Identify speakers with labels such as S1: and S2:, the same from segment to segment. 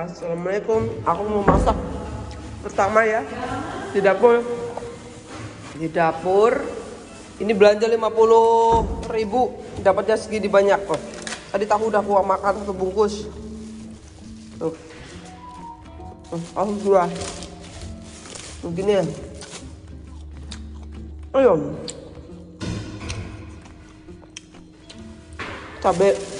S1: Assalamualaikum. Aku mau masak pertama ya di dapur. Di dapur. Ini belanja 50 ribu dapatnya segini banyak kok. Tadi tahu udah aku makan satu bungkus. Tuh. Hmm, Alhamdulillah. Begini ya. Ayo. Cabai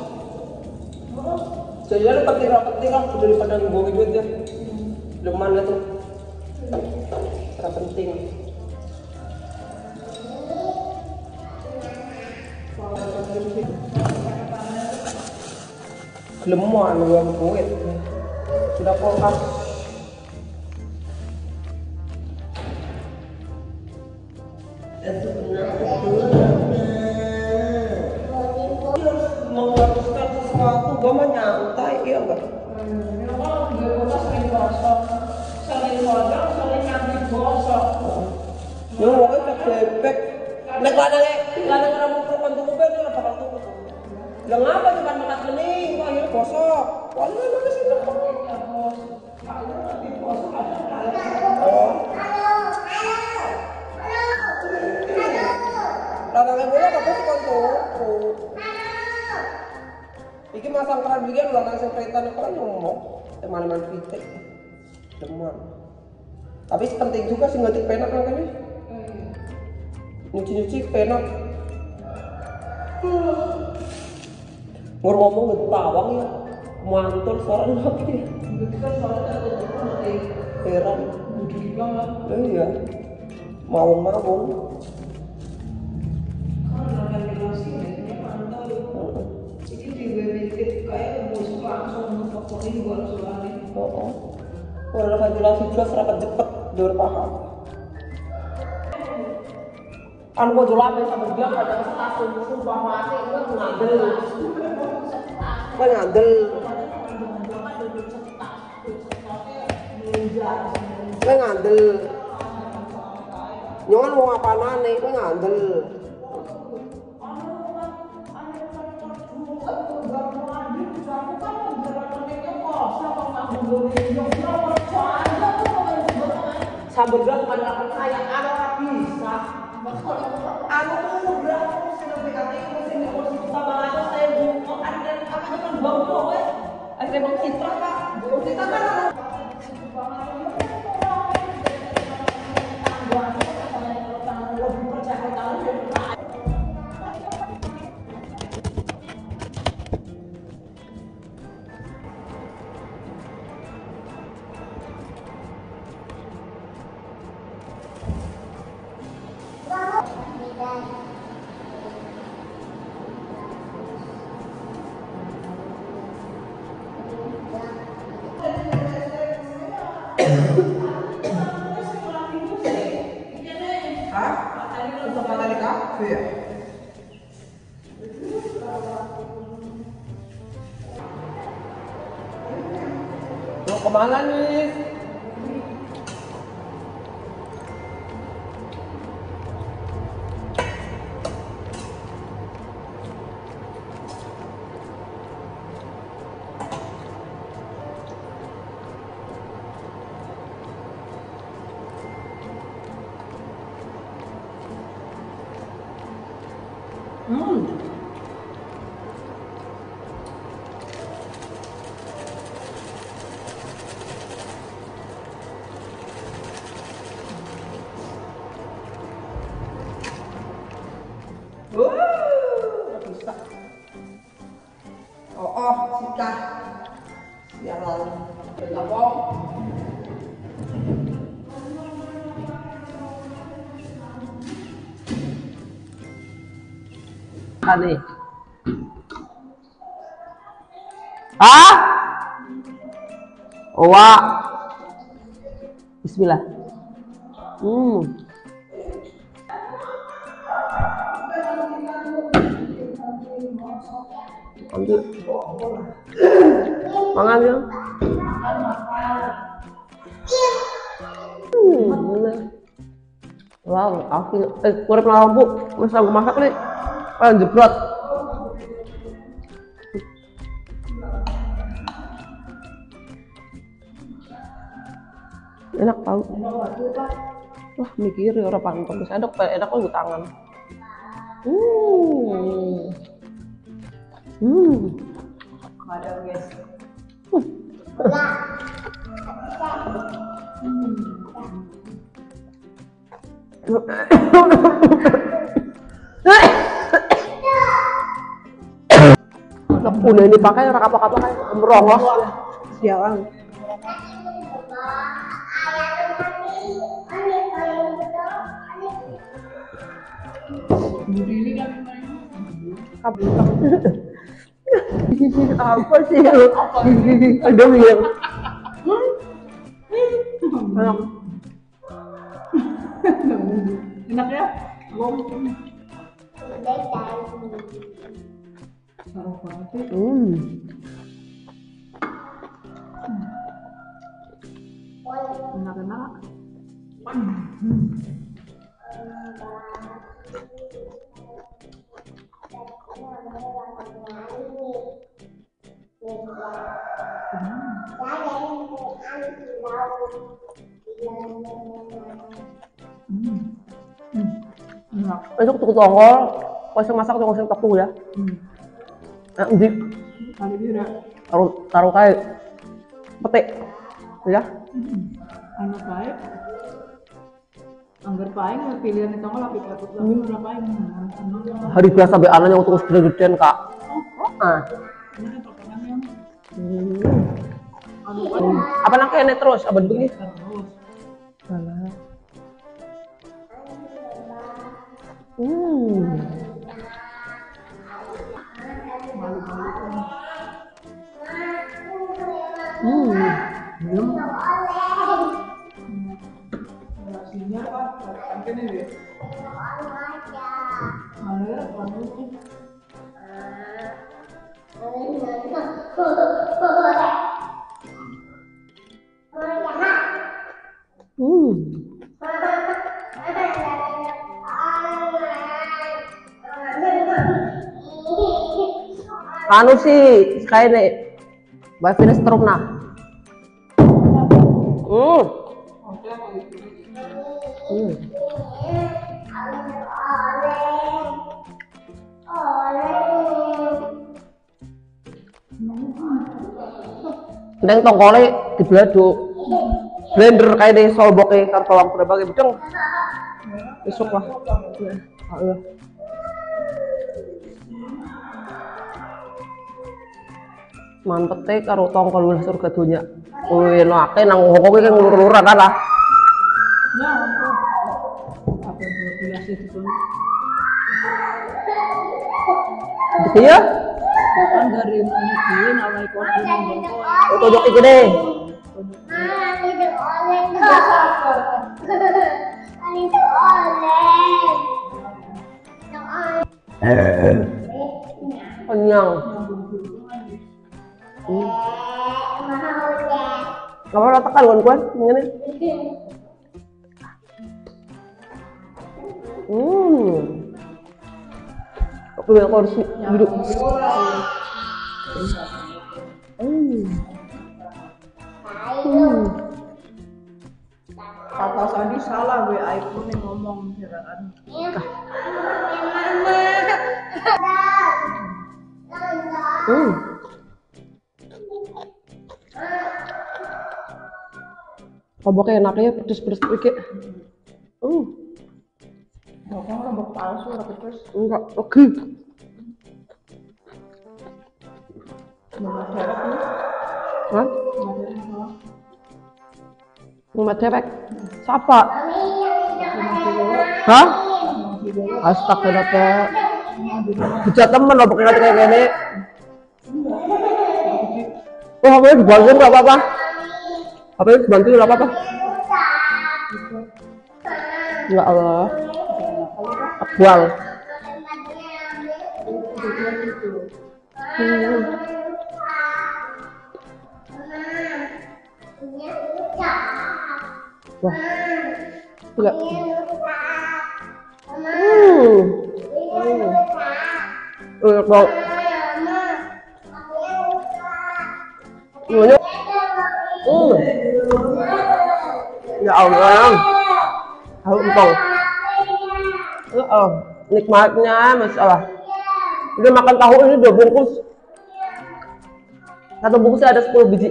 S1: Jadi ada penting penting lah daripada nunggu duit ya. Deman itu. Tidak penting. Lemuan gua duit. Sudah kulkas.
S2: Gosok.
S1: ya pokoknya cek bebek nek ladang ladang orang mau kerupan tuh mobil dia bakal tuh lah ngapa makan bening kok
S2: Ya bos, kalau nanti gosok ada
S1: oh ladangnya bola sih kan tuh Iki masang keran bikin ladang sing kaitan apa kan ngomong. Teman-teman pitik deman tapi penting juga sih ngetik penak makanya. Nyuci-nyuci penak ngur ngomong gitu tawang ya. Mantul suara lagi
S2: Itu kan seperti
S1: heran.
S2: Banget.
S1: Iya.
S2: Buat soalnya.
S1: oh oh kalau ventilasi jelas rapat cepet paham kan gua dulu apa sama dia pada stasiun sumpah mati gua ngandel. Gua ngandel. Gua ngandel. Nyon mau apa nane, gua ngandel. Sambil bilang pada akan saya, orang bisa. Aku tuh sih nanti kata itu sih di kursi sama aja saya buka ada apa kan bau tuh. Ada bang citra kak. Kita kan Di kafe ya? Mau ke mana nih? Hum. Uh! Ó, ó, se tá. Ani. Ah? Owa. Bismillah. Hmm. Ambil. Mangan. Hmm, bener. Wow, aku eh kurang lampu. Mas aku masak nih. Pengen jebrot. Enak tau. Wah, mikir orang pantun. Terus enak, kok tangan. Hmm. Hmm.
S2: Ada guys.
S1: Udah ini pakai orang apa-apa kayak merongos. Sialan.
S2: Kan
S1: apa sih ada yang enak
S2: enak ya? Banget
S1: hmm
S2: Enak-enak. Enak.
S1: besok tuku tongkol pas masak tongkol sing tepung ya
S2: Hmm.
S1: Di
S2: bira.
S1: taruh taruh kayak petik ya
S2: Anu baik. Anggar paling ya pilihan itu kalau pikir aku lagi udah paling.
S1: hari biasa be anaknya untuk gede-gedean kak ah
S2: Ini kan potongannya
S1: hmm. apa nang kene terus apa begini
S2: terus.
S1: Hmm. Hmm.
S2: Belum. Nasinya apa? Kan ini. Mana? Kamu
S1: Hmm. Anu sih kayak Mbak Venus Trumna. Hmm. Hmm. Neng tongkole di belado. Blender kayak di solboke karo tolong berbagai bedeng. Besok lah. Ya. Mantete karo tongkol wilah surga donya. Kuwi enake nang kowe ki nglur-luran kan lah.
S2: Ya, apa? Apa yang biasa itu?
S1: Iya?
S2: Kan dari mana dia nawai kopi nang.
S1: Tojok iki deh. Kenyang. Lo tekan kan kuan ngene. Hmm. Aku yang kursi duduk. Hmm. Hmm.
S2: Kata Sandi salah we iPhone yang ngomong kan.
S1: Hmm. Koboknya enaknya pedes-pedes dikit.
S2: Ngomong rambut palsu terus
S1: Enggak, oke. Hah? Cewek? Siapa? Hah? Astagfirullah temen kayak gini. Oh, nggak apa-apa. HP-nya dibantu nggak apa-apa. Ya Allah. Buang. Hmm. Wah. Enggak. Hmm. Enak banget. Banyak. Hmm. Ya Allah. Tahu empong. Oh, nikmatnya masalah. Udah makan tahu ini dua bungkus. Satu bungkusnya ada 10 biji.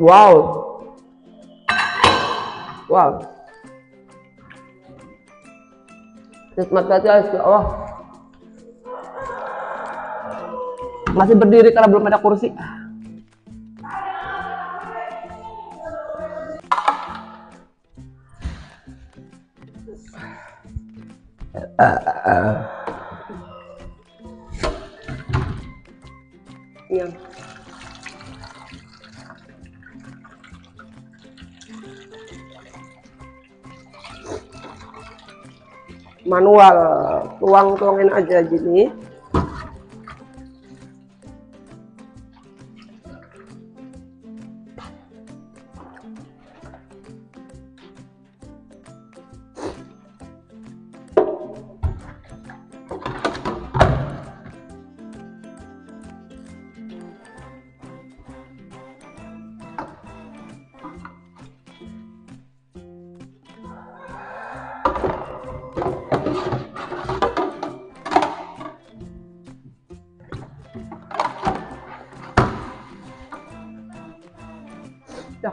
S1: Wow. Wow. Nikmat hati ya Allah. Masih berdiri karena belum ada kursi. Manual tuang tuangin aja gini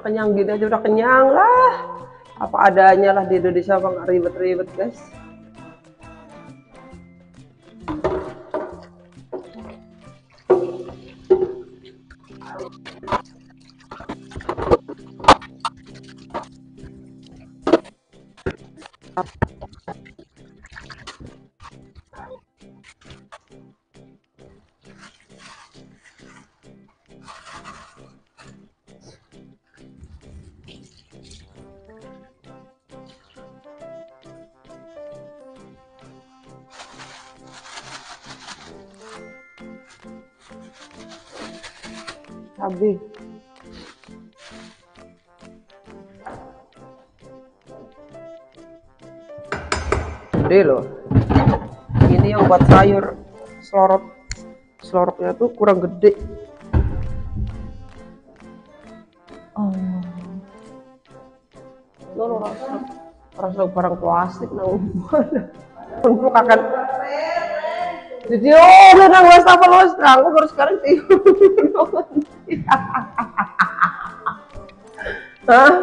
S1: kenyang gini aja udah kenyang lah. Apa adanya lah di Indonesia bang ribet-ribet guys cabai gede loh. Ini yang buat sayur selorot. Selorotnya tuh kurang gede. Oh. Lo lo rasa rasa barang plastik nang untuk akan jadi oh udah nang was apa los aku baru sekarang sih Hah?